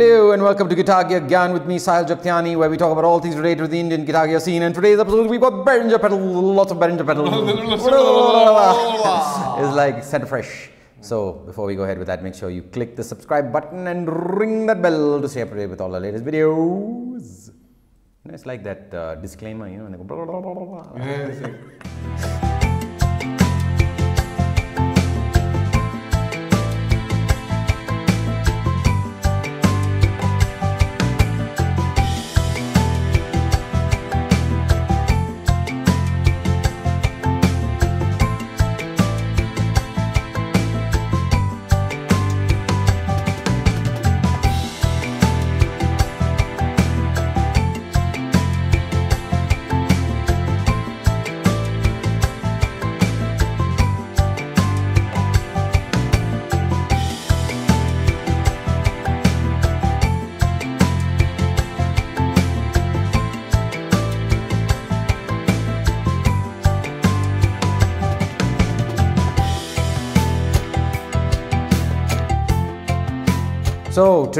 Hello and welcome to Guitar Gear Gyan with me, Sahil Jagtiani, where we talk about all things related to the Indian guitar gear scene. And today's episode, we've got Behringer pedal, lots of Behringer pedal. it's like center fresh. So before we go ahead with that, make sure you click the subscribe button and ring that bell to stay up to date with all our latest videos. You know, it's like that uh, disclaimer, you know, and they go blah, blah, blah,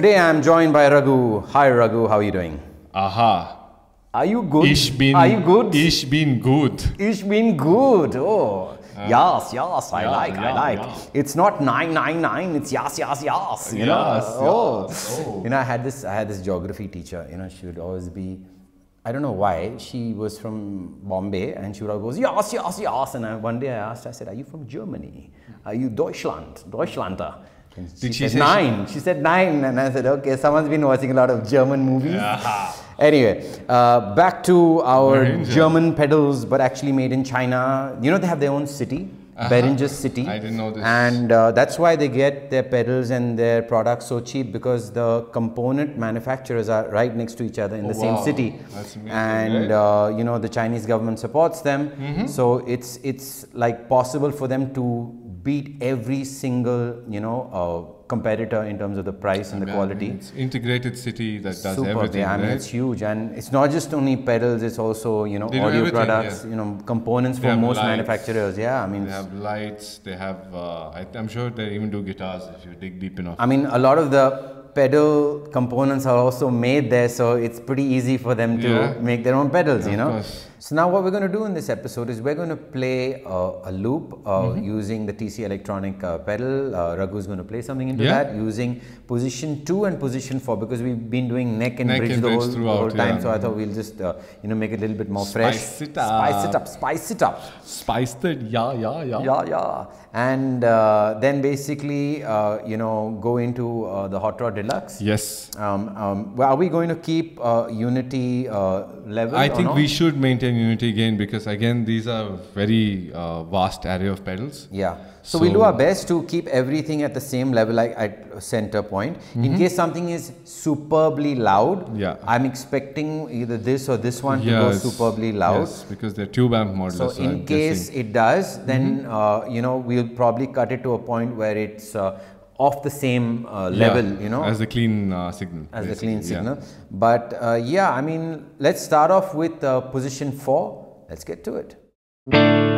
today I'm joined by Raghu. Hi Raghu, how are you doing? Aha. Are you good? Ich bin, Are you good? Ich bin gut. Ich bin good. Oh. Uh, yes, yes, I yeah, like, I like. yeah. It's not 999, it's yes, yes, yes. You know? Yes, oh. yes, oh. You know, I had this I had this geography teacher, you know, she would always be I don't know why, she was from Bombay and she would always go, yes, yes, yes. And I, one day I asked, I said, Are you from Germany? Are you Deutschland? Deutschlander? She she said say she- nine. She said nine. And I said, Okay, someone's been watching a lot of German movies. Anyway, uh, back to our Behringer. German pedals, but actually made in China. You know, they have their own city, Behringer City. I didn't know this. And uh, that's why they get their pedals and their products so cheap because the component manufacturers are right next to each other in the same Oh, city. That's amazing, and right? uh, you know, the Chinese government supports them. Mm-hmm. So it's it's like possible for them to beat every single you know uh, competitor in terms of the price and the Yeah, quality. It's integrated city that does Superb, everything. yeah. I mean, right? it's huge, and it's not just only pedals; it's also you know They audio products, yeah. you know components They for most lights. manufacturers. Yeah, I mean, They have lights. They have. Uh, I, I'm sure they even do guitars if you dig deep enough. I mean, a lot of the pedal components are also made there, so it's pretty easy for them to Yeah. make their own pedals. you know. course. So now, what we're going to do in this episode is we're going to play uh, a loop uh, Mm-hmm. using the TC Electronic uh, pedal. Uh, Raghu is going to play something into Yeah. that using position two and position four because we've been doing neck and Neck bridge and the bridge whole, the whole time. yeah. So I thought we'll just uh, you know make it a little bit more fresh. Spice it up. Spice it up. Spice it up. Spiced it. Yeah, yeah, yeah. Yeah, yeah. And uh, then basically, uh, you know, go into uh, the Hot Rod Deluxe. Yes. Um, um, well, are we going to keep uh, Unity uh, level? I think we should maintain unity again because again these are very uh, vast array of pedals. Yeah. So, we'll do our best to keep everything at the same level, like at center point. In case something is superbly loud, Mm-hmm. Yeah. I'm expecting either this or this one to go superbly loud. Yes, because they're tube amp models. So in I'm case guessing. it does, then Mm-hmm. uh, you know we'll probably cut it to a point where it's uh, off the same uh, Yeah, level, you know, as the clean uh, signal. as the clean basically, yeah. signal. But uh, yeah, I mean, let's start off with uh, position four. Let's get to it.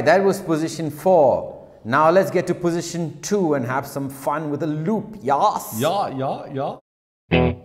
Right, that was position four. Now let's get to position two and have some fun with a loop. Yes? Yeah, yeah, yeah.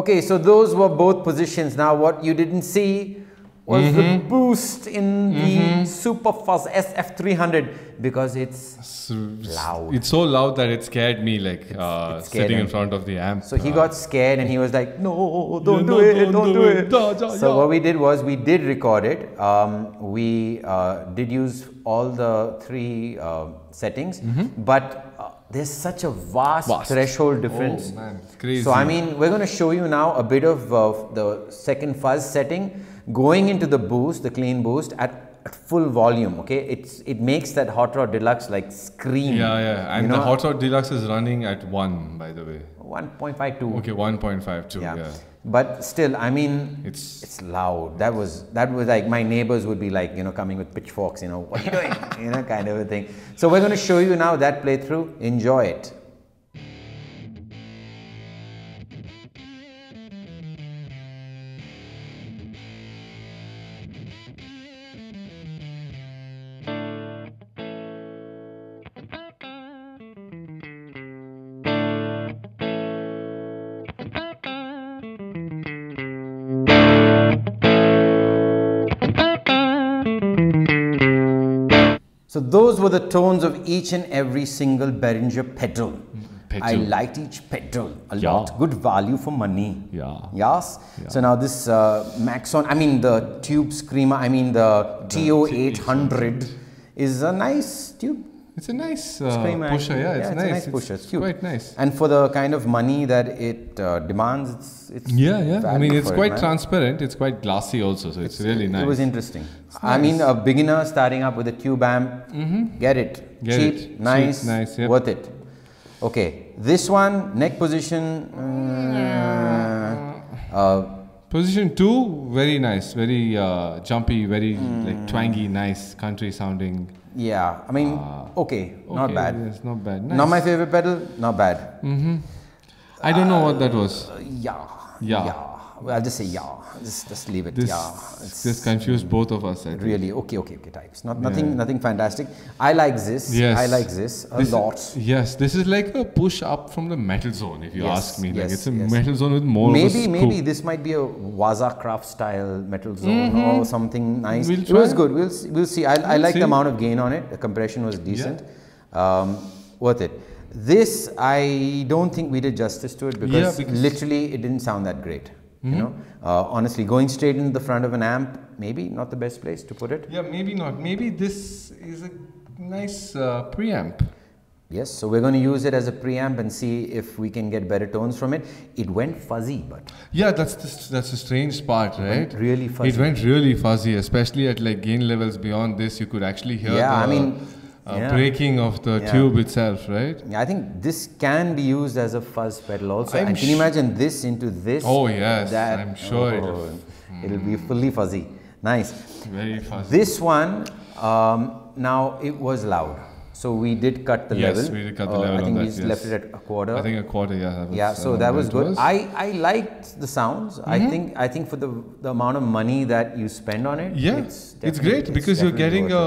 Okay, so those were both positions. Now, what you didn't see was Mm-hmm. the boost in the Super Fuzz SF300 because it's Loud. It's so loud that it scared me, like uh, it scared sitting in front of the amp. so he Uh, got scared and he was like, "No, don't do no, it, don't don't, do it. it." Da, da, so yeah. what we did was we did record it. Um, we uh, did use all the three uh, settings, but uh, there's such a vast, Mm-hmm. Vast. threshold difference. Oh, man, it's crazy. So I mean, we're going to show you now a bit of uh, the second fuzz setting going into the boost, the clean boost at, at full volume. Okay, it's it makes that Hot Rod Deluxe like scream. Yeah, yeah. And you the Hot Rod Deluxe is running at 1, by the way. 1.52. Okay, 1.52. Yeah. Yeah. But still, I mean, It's- it's loud. That was that was like my neighbors would be like, you know, coming with pitchforks, you know, what are you doing, you know, kind of a thing. So we're going to show you now that playthrough. Enjoy it. Those were the tones of each and every single Behringer pedal. pedal. I liked each pedal a Yeah. lot. Good value for money. Yeah. Yes. So now this uh, Maxon, I mean the tube screamer, I mean the TO800 is a nice tube It's a nice uh, pusher. actually. Yeah, it's a nice. nice pusher. It's, cute. quite nice. And for the kind of money that it uh, demands, it's, it's Yeah, yeah. I mean, it's it, quite man. transparent. It's quite glassy also, so it's, really nice. It was interesting. I mean, a beginner starting up with a tube amp, get it. Get Cheap, it. Cheap, nice, nice, yep. worth it. Okay, this one, neck position. Uh, uh, Position two, very nice, very uh, jumpy, very Hmm. like twangy, nice, country sounding. yeah, I mean, okay, not Okay, bad. It's not bad. Not my favorite pedal, not bad. Mm-hmm. i don't know what that was. Uh, yeah, Yeah. Well, I'll just say yeah. Just, just leave it. This yeah, it's this confused both of us. I think. really okay, okay, okay types. Not nothing, nothing fantastic. I like this. Yes. I like this a This- lot. Yes, this is like a push up from the metal zone, if you Yes, ask me. Like yes, it's a yes. metal zone with more. maybe maybe this might be a Waza craft style metal zone or something nice. Mm-hmm. We'll it was good. We'll we'll see. I, I We'll like see. the amount of gain on it. The compression was decent. Um, worth it. This I don't think we did justice to it because, Yeah, because- Mm-hmm. literally it didn't sound that great. You know, uh, honestly, going straight into the front of an amp, maybe not the best place to put it. Yeah, maybe not. Maybe this is a nice uh, preamp. Yes, so we're going to use it as a preamp and see if we can get better tones from it. It went fuzzy, but Yeah, that's the, that's the strange part, right? really fuzzy. It went really fuzzy, especially at like gain levels beyond this. You could actually hear Yeah, the I mean, uh, yeah. breaking of the Yeah. tube itself, right? Yeah, I think this can be used as a fuzz pedal also. And can you imagine this into this? Oh, yes, I'm sure it'll- oh, it'll be fully fuzzy. Nice. Very fuzzy. This one, um, now it was loud. So we did cut the Yes, level. we did cut the Uh, level I think we that, just yes. left it at a quarter. I think a quarter, yeah. Was, yeah, so uh, that was good. was. I, I liked the sounds. I think I think for the the amount of money that you spend on it, yeah, it's, it's, great it's because you're getting a,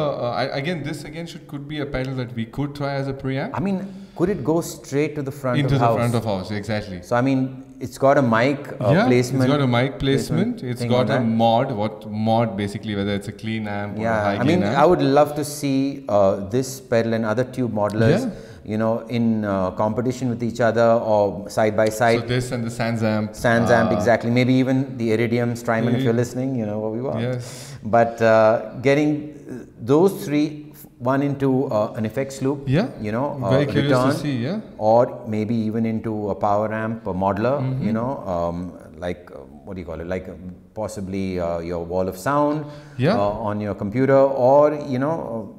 again. This again should could be a pedal that we could try as a preamp I mean, could it go straight to the front into of the house? front of house. Exactly. So I mean, it's got a mic uh, yeah, placement. it's got a mic placement. It's got a that. mod. What mod basically? Whether it's a clean amp or a Yeah, high I mean, amp. I would love to see uh, this pedal and other tube modelers, Yeah. you know, in uh, competition with each other or side by side. so this and the Sans amp. Sans amp, uh, exactly. Maybe even the Iridium Strymon, if you're listening, you know what we want. Yes. But uh, getting uh, those three, one into uh, an effects loop, Yeah. you know, uh, Very curious to see, yeah. or maybe even into a power amp, a modeler, Mm-hmm. you know, um, like uh, what do you call it? Like uh, possibly uh, your wall of sound Yeah. uh, on your computer, or you know,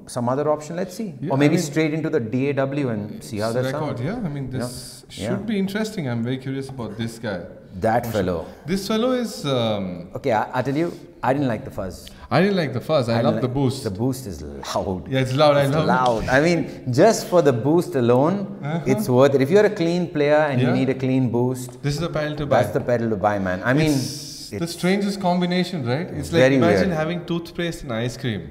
uh, some other option. Let's see, Yeah, or maybe I mean- straight into the DAW and see how that record. sounds. Yeah, I mean this Yeah. should be interesting. I'm very curious about this guy. That fellow. This fellow is. Um, Okay, I, I tell you, I didn't like the fuzz. I didn't like the fuzz. I, didn't love like- the boost. The boost is loud. yeah, it's loud. I It's love it. loud. I mean, just for the boost alone, it's worth it. If you're a clean player and you Uh-huh. Need a clean boost, This is the pedal to buy. that's the pedal to buy, man. I mean, it's, the strangest combination, right? It's like imagine weird. having toothpaste and ice cream.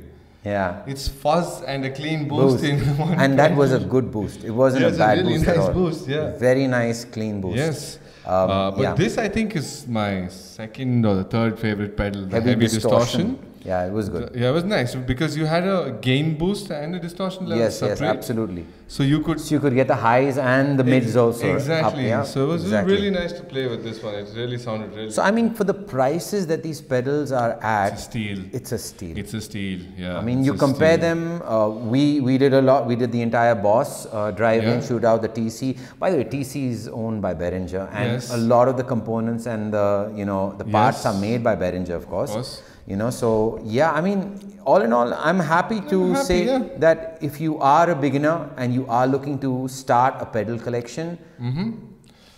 yeah. It's fuzz and a clean boost, Boost. in one. And that was a good boost. It wasn't Yeah, a it's a bad really boost at nice all. boost, yeah. Very nice, clean boost. Yes. Um, uh, but yeah. this I think is my second or the third favorite pedal, the heavy, heavy, distortion. Yeah, it was good. Yeah, it was nice because you had a gain boost and a distortion level yes, yes, absolutely. So you could So you could get the highs and the mids also. up, exactly. yeah? So it was exactly. really nice to play with this one. It really sounded really. So I mean, for the prices that these pedals are at, it's a at, steel. it's a steal. It's a steel. Yeah. I mean, you compare them. Uh, we we did a lot. We did the entire Boss uh, drive-in Yeah. shootout, the TC. By the way, TC is owned by Behringer, and Yes. a lot of the components and the you know the parts Yes. are made by Behringer, of course. course. You know, so yeah, I mean, all in all, I'm happy to I'm happy, say yeah. that if you are a beginner and you are looking to start a pedal collection, mm-hmm.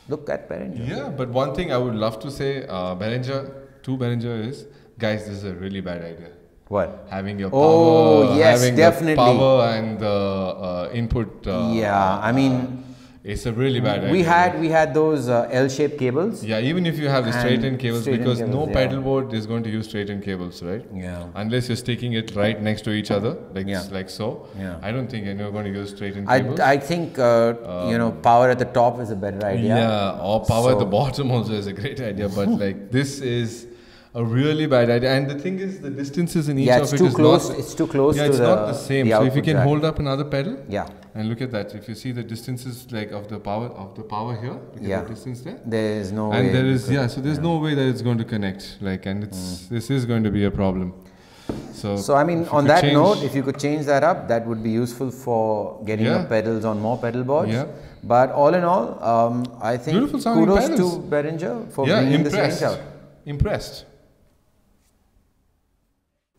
look at Behringer. Yeah, but one thing I would love to say, uh, Behringer, to Behringer is, guys, this is a really bad idea. What? Having your power, Oh, yes, definitely. power and the uh, input. Uh, yeah, I mean, it's a really bad idea. we had we had those uh, L-shaped cables. Yeah, even if you have the And straight end cables, straight-in because cables, no yeah. pedal board is going to use straight end cables, right? Yeah. Unless you're sticking it right next to each other, like Yeah. like so. Yeah. I don't think you're going to use straight end I. I think uh, you know power at the top is a better idea. Yeah, or power at the bottom also is a great idea, but like this is a really bad idea. And the thing is, the distances in each Yeah, of it too is close. not. It's too close yeah, it's the, not the same. the so if you can hold up another pedal, Yeah, and look at that. If you see the distances like of the power of the power here, Yeah. the distance there. there is no way. and there you yeah, so there's no way that it's going to connect. Like, and it's this is going to be a problem. So, Mm. So I mean, on that note, if you could change that up, that would be useful for getting Yeah. your pedals on more pedal boards. Yeah. But all in all, um, I think kudos pedals. to Behringer for yeah, bringing this impressed. range out. Impressed.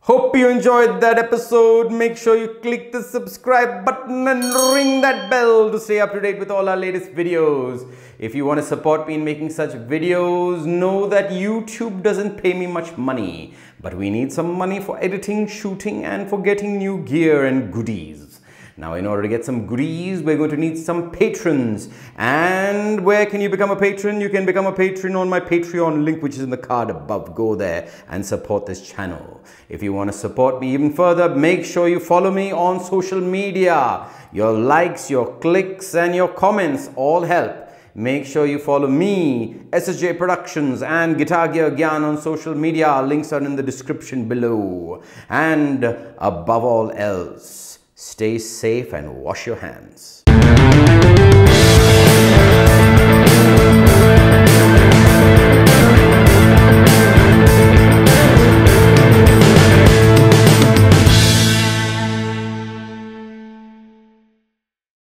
Hope you enjoyed that episode. Make sure you click the subscribe button and ring that bell to stay up to date with all our latest videos. If you want to support me in making such videos, know that YouTube doesn't pay me much money, but we need some money for editing, shooting, and for getting new gear and goodies. Now, in order to get some goodies, we're going to need some patrons. And where can you become a patron? You can become a patron on my Patreon link, which is in the card above. Go there and support this channel. If you want to support me even further, make sure you follow me on social media. Your likes, your clicks, and your comments all help. Make sure you follow me, SSJ Productions, and Guitar Gear Gyan on social media. Links are in the description below. And above all else, stay safe and wash your hands.